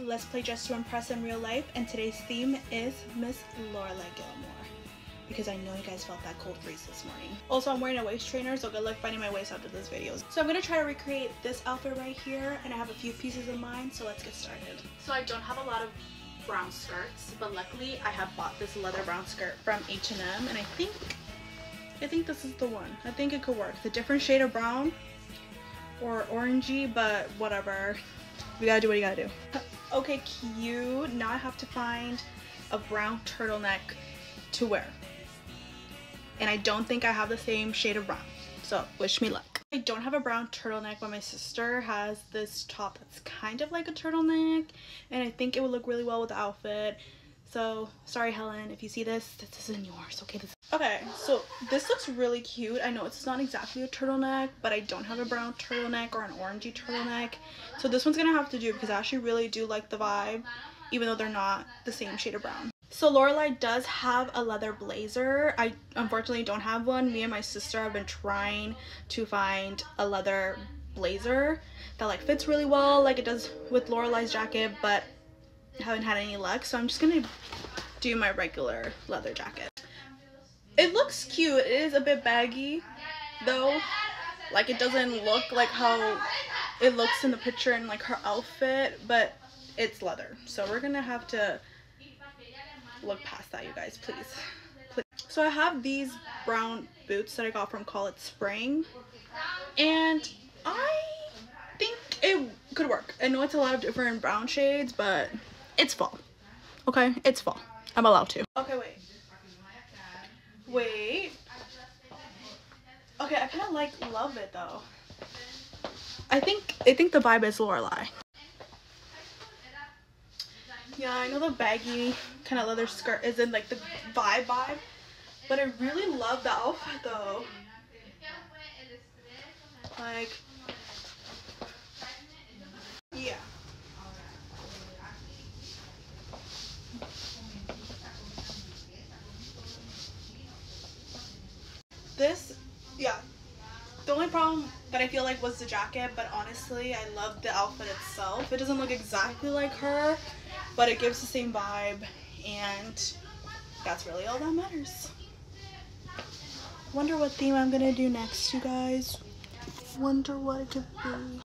Let's Play Dress to Impress in Real Life, and today's theme is Miss Lorelai Gilmore. Because I know you guys felt that cold freeze this morning. Also, I'm wearing a waist trainer, so good luck finding my waist after this video. So I'm to try to recreate this outfit right here, and I have a few pieces in mind, so let's get started. So I don't have a lot of brown skirts, but luckily I have bought this leather brown skirt from H&M, and I think, I think this is the one. I think it could work. The different shade of brown, or orangey, but whatever. You gotta do what you gotta do. Okay, cute. Now I have to find a brown turtleneck to wear. And I don't think I have the same shade of brown. So wish me luck. I don't have a brown turtleneck, but my sister has this top that's kind of like a turtleneck. And I think it would look really well with the outfit. So sorry Helen, if you see this, this isn't yours, okay? This okay, so this looks really cute. I know it's not exactly a turtleneck, but I don't have a brown turtleneck or an orangey turtleneck. So this one's gonna have to do because I actually really do like the vibe, even though they're not the same shade of brown. So Lorelai does have a leather blazer. I unfortunately don't have one. Me and my sister have been trying to find a leather blazer that like fits really well like it does with Lorelai's jacket, but haven't had any luck so I'm just gonna do my regular leather jacket. It looks cute. It is a bit baggy though. Like it doesn't look like how it looks in the picture and, like her outfit but it's leather. So we're gonna have to look past that you guys please. please. So I have these brown boots that I got from Call It Spring and I think it could work. I know it's a lot of different brown shades but it's fall. Okay, it's fall. I'm allowed to. Okay, wait. Wait. Okay, I kind of like love it though. I think I think the vibe is Lorelai. Yeah, I know the baggy kind of leather skirt isn't like the vibe vibe, but I really love the outfit though. Like, yeah. This yeah. the only problem that I feel like was the jacket but honestly I love the outfit itself. It doesn't look exactly like her but it gives the same vibe and that's really all that matters. Wonder what theme I'm gonna do next you guys. Wonder what it could be